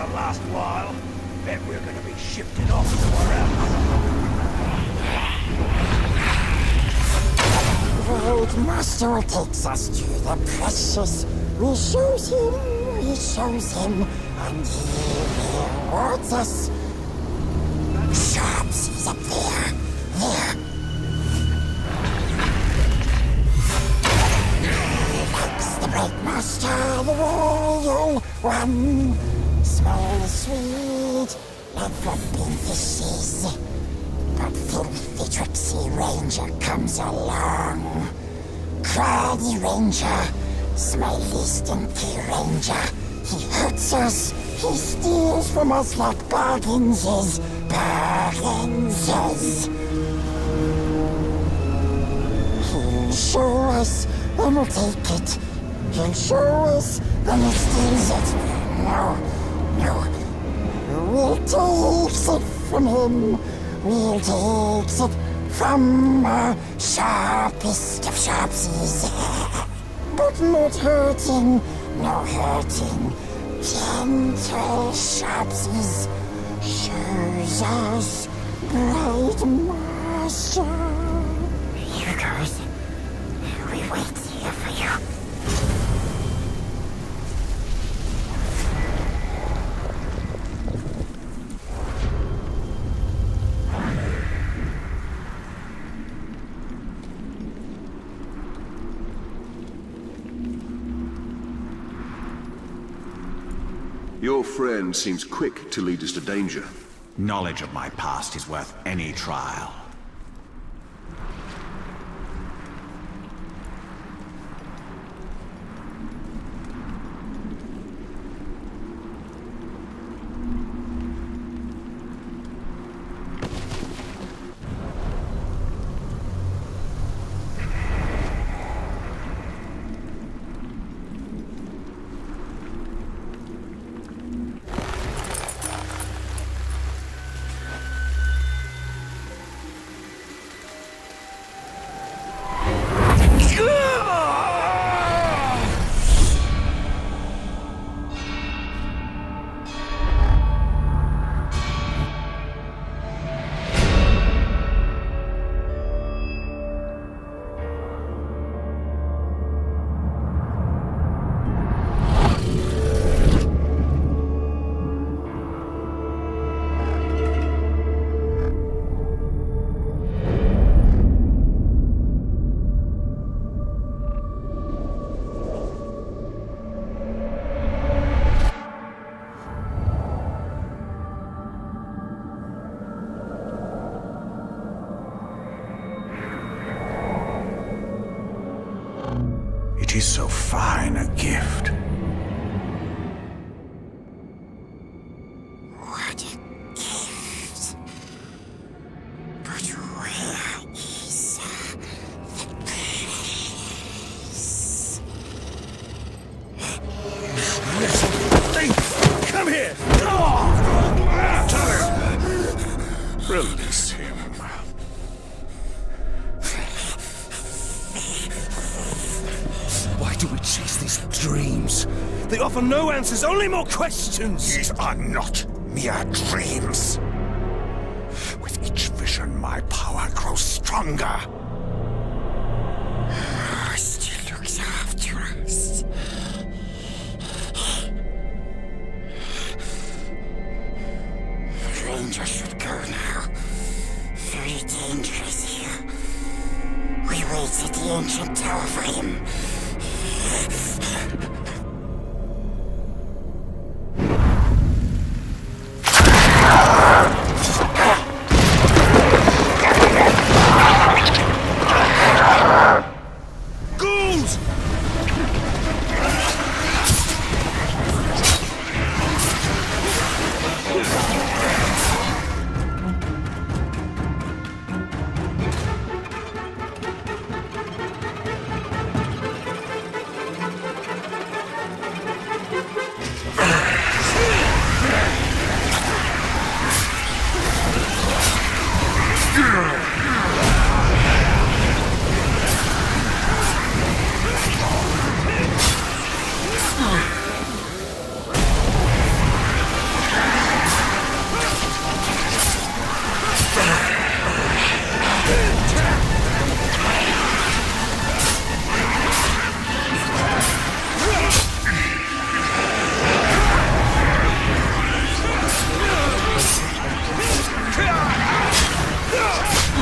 the last while. Bet we're gonna be shifted off somewhere else. Road Master takes us to the precious. We shows him, we shows him, and he rewards us. Sharps is up there, there. Likes the Great Master, the Royal One. Small, sweet, like flipping fishes. But filthy tricksy ranger comes along. Craggy ranger, smiley stinky ranger. He hurts us, he steals from us like bargains is, bargains. He'll show us, then we'll take it. He'll show us, then he steals it. No, no. We'll take it from him. We'll take it from the sharpest of sharpsies. but not hurting, no hurting. Gentle sharpsies shows us bright Your friend seems quick to lead us to danger. Knowledge of my past is worth any trial. It is so fine a gift. What a gift. But where is uh, the place? Come here! Release him. They offer no answers, only more questions! These are not mere dreams. With each vision, my power grows stronger. Still looks after us. The ranger should go now. Very dangerous here. We wait at the ancient tower for him.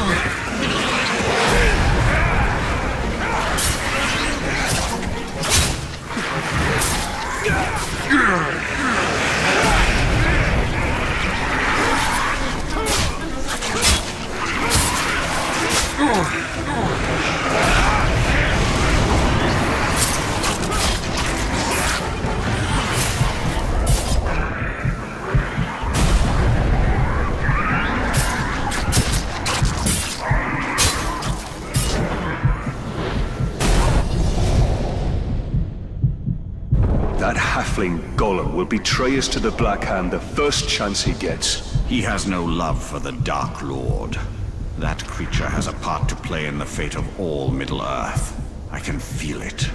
ハハハハ! Halfling will betray us to the Black Hand the first chance he gets. He has no love for the Dark Lord. That creature has a part to play in the fate of all Middle-earth. I can feel it.